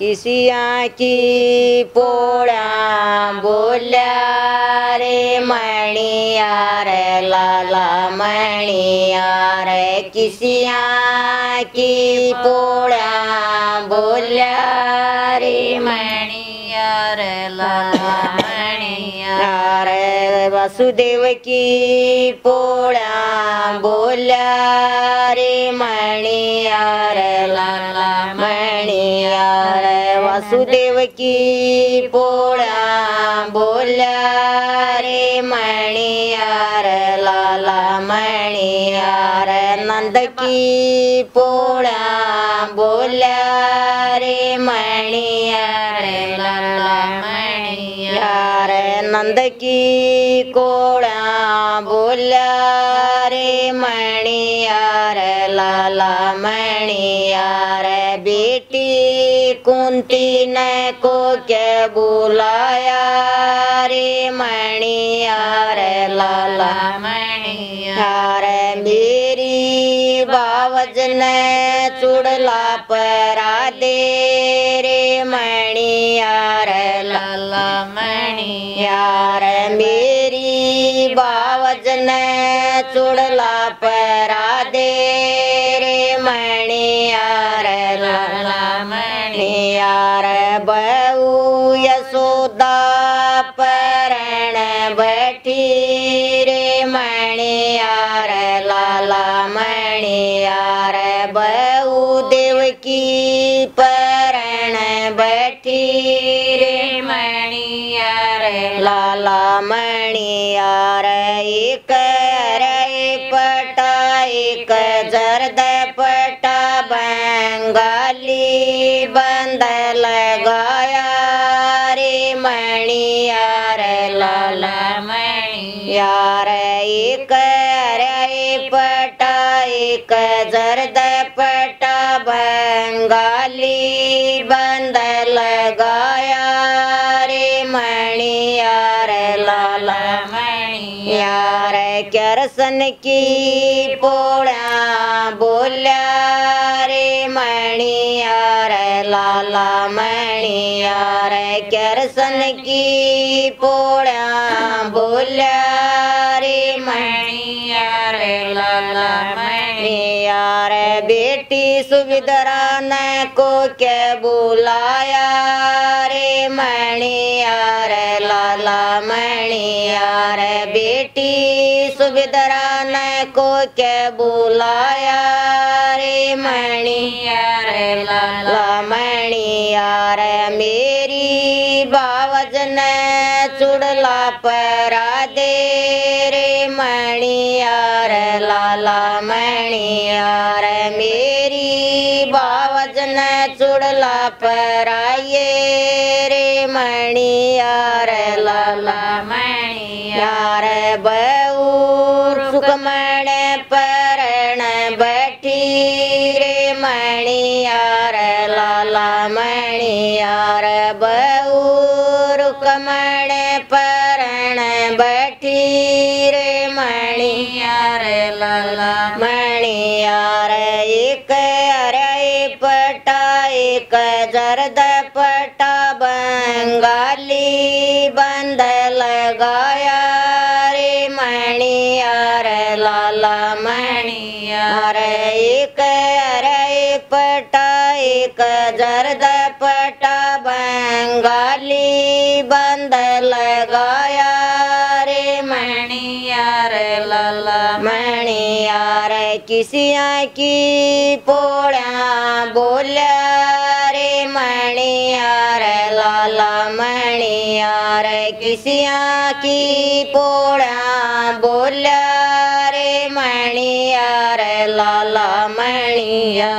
किसिया की पोळ्या बोल्या रे मणिया रे लाला मणिया रे किसिया की पोळ्या बोल्या रे मणिया रे लाला मणिया वासुदेव की पोळ्या बोल्या रे मणिया वासुदेव की पोळ्या बोल्या रे मणिया रे लाला मणिया रे नंद की पोळ्या बोल्या रे मणिया रे लाला मणिया रे नंद की कोळ्या बोल्या रे मणिया रे लाला मणिया रे बेटी कुंती ने को क्या बुलाया? रे मणिया रे लाला मणिया। रे मेरी बावज ने चुड़ला परा दे रे मणिया रे लाला मणिया। रे मेरी बावज ने चुड़ला परा दे रे मणिया रे लाला मणिया रे बहू यशोदा परण बैठी रे मणिया रे लाला मणिया रे बहू देवकी परण बैठी रे मणिया रे लाला मणिया रे एक बंगाली बंद लगाया रे मणिया रे लाला मणिया रे एक एक जर्द पटा, बंगाली बंद लगाया रे मणिया रे लाला मणिया रे करसन की पोळ्या बोल्या रे मणिया रे लाला मणिया रे करसन की पोळ्या बोल्या रे मणिया रे लाला मणिया रे बेटी सुविधरा ने को क्या बुलाया रे मणिया रे लाला मणिया रे बेटी सुविधरा ने को क्या बुलाया रे मणिया रे लाला मणिया रे मेरी बावज ने चुड़ला परा दे रे मणिया रे लाला मणिया रे मेरी बावज ने चुड़ला पराये रे मणिया रे लाला मणिया रे लाला मणिया रे बऊर कमण परण बैठी रे मणिया रे लाला। मणिया रे एक अरे पटा एक जर्द पटा बंगाली बंद लगाया रे। मणिया रे लाला। मणिया रे एक अरे पटा एक जर्द लगाया रे मणिया लाला। मणिया रे किसिया की पोळ्या बोल्या रे मणिया रे लाला। मणिया रे किसिया की पोळ्या बोल्या रे मणिया रे लाला। मणिया